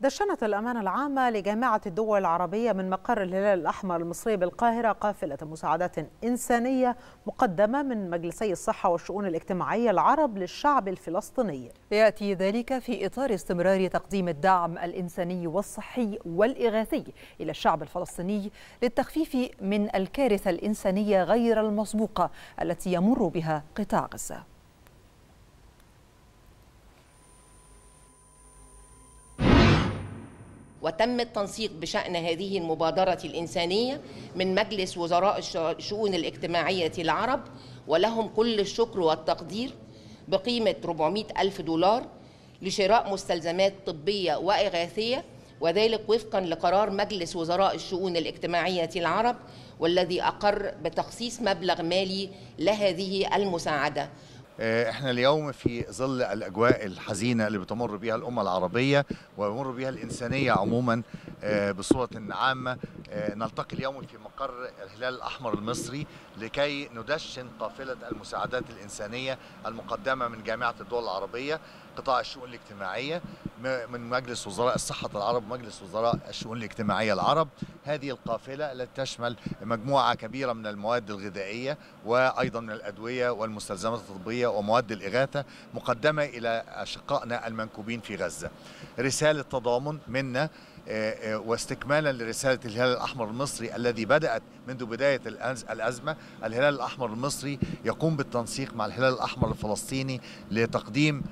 دشنت الأمانة العامة لجامعة الدول العربية من مقر الهلال الأحمر المصري بالقاهرة قافلة مساعدات إنسانية مقدمة من مجلسي الصحة والشؤون الاجتماعية العرب للشعب الفلسطيني. يأتي ذلك في إطار استمرار تقديم الدعم الإنساني والصحي والإغاثي إلى الشعب الفلسطيني للتخفيف من الكارثة الإنسانية غير المسبوقة التي يمر بها قطاع غزة. وتم التنسيق بشأن هذه المبادرة الإنسانية من مجلس وزراء الشؤون الاجتماعية العرب ولهم كل الشكر والتقدير بقيمة 400 ألف دولار لشراء مستلزمات طبية وإغاثية وذلك وفقا لقرار مجلس وزراء الشؤون الاجتماعية العرب والذي أقر بتخصيص مبلغ مالي لهذه المساعدة. إحنا اليوم في ظل الأجواء الحزينة اللي بتمر بها الأمة العربية ويمر بها الإنسانية عموما بصورة عامة نلتقي اليوم في مقر الهلال الأحمر المصري لكي ندشن قافلة المساعدات الإنسانية المقدمة من جامعة الدول العربية قطاع الشؤون الاجتماعية من مجلس وزراء الصحة العرب ومجلس وزراء الشؤون الاجتماعية العرب هذه القافلة التي تشمل مجموعة كبيرة من المواد الغذائية وأيضا من الأدوية والمستلزمات الطبية ومواد الإغاثة مقدمة إلى أشقائنا المنكوبين في غزة. رسالة تضامن منا واستكمالا لرسالة الهلال الأحمر المصري الذي بدأت منذ بداية الأزمة، الهلال الأحمر المصري يقوم بالتنسيق مع الهلال الأحمر الفلسطيني لتقديم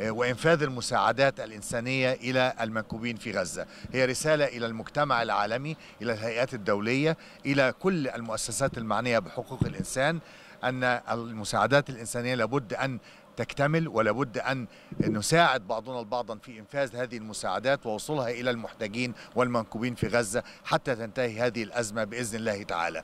وإنفاذ المساعدات الإنسانية إلى المنكوبين في غزة. هي رسالة إلى المجتمع العالمي إلى الهيئات الدولية إلى كل المؤسسات المعنية بحقوق الإنسان أن المساعدات الإنسانية لابد أن تكتمل ولابد أن نساعد بعضنا البعض في إنفاذ هذه المساعدات ووصولها إلى المحتاجين والمنكوبين في غزة حتى تنتهي هذه الأزمة بإذن الله تعالى.